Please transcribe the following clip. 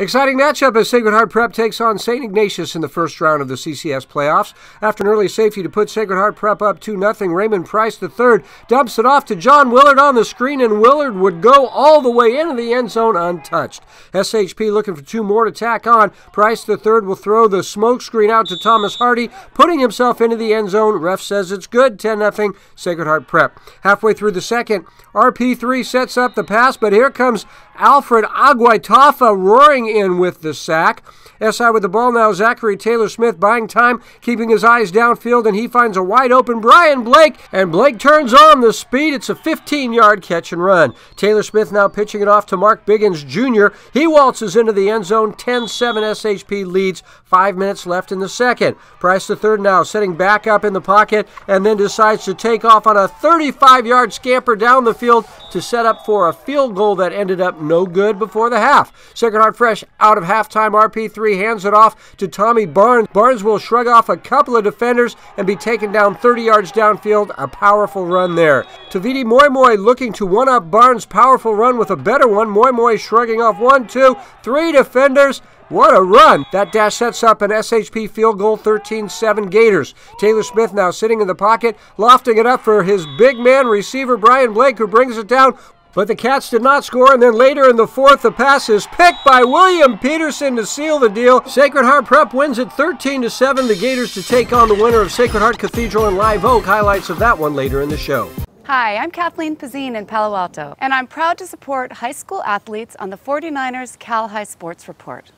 Exciting matchup as Sacred Heart Prep takes on St. Ignatius in the first round of the CCS playoffs. After an early safety to put Sacred Heart Prep up 2 0, Raymond Price III dumps it off to John Willard on the screen, and Willard would go all the way into the end zone untouched. SHP looking for two more to tack on. Price III will throw the smoke screen out to Thomas Hardy, putting himself into the end zone. Ref says it's good, 10 0, Sacred Heart Prep. Halfway through the second, RP3 sets up the pass, but here comes Alfred Ugaitafa roaring in with the sack. SI with the ball now. Zachary Taylor Smith buying time, keeping his eyes downfield, and he finds a wide open Bryan Blake, and Blake turns on the speed. It's a 15 yard catch and run. Taylor Smith now pitching it off to Mark Biggins Jr. He waltzes into the end zone. 10 7 SHP leads. Five minutes left in the second. Price the third now, setting back up in the pocket, and then decides to take off on a 35 yard scamper down the field to set up for a field goal that ended up no good before the half. Sacred Heart Fresh out of halftime. RP3 hands it off to Tommy Barnds. Barnds will shrug off a couple of defenders and be taken down 30 yards downfield. A powerful run there. Tevita Moimoi looking to one up Barnds' powerful run with a better one. Moy shrugging off one, two, three defenders. What a run! That dash sets up an SHP field goal 13 7 Gators. Taylor Smith now sitting in the pocket, lofting it up for his big man receiver Bryan Blake, who brings it down but the Cats did not score, and then later in the fourth, the pass is picked by William Peterson to seal the deal. Sacred Heart Prep wins it 13 to 7. The Gators to take on the winner of Sacred Heart Cathedral and Live Oak. Highlights of that one later in the show. Hi, I'm Kathleen Pazine in Palo Alto, and I'm proud to support high school athletes on the 49ers Cal-Hi Sports Report.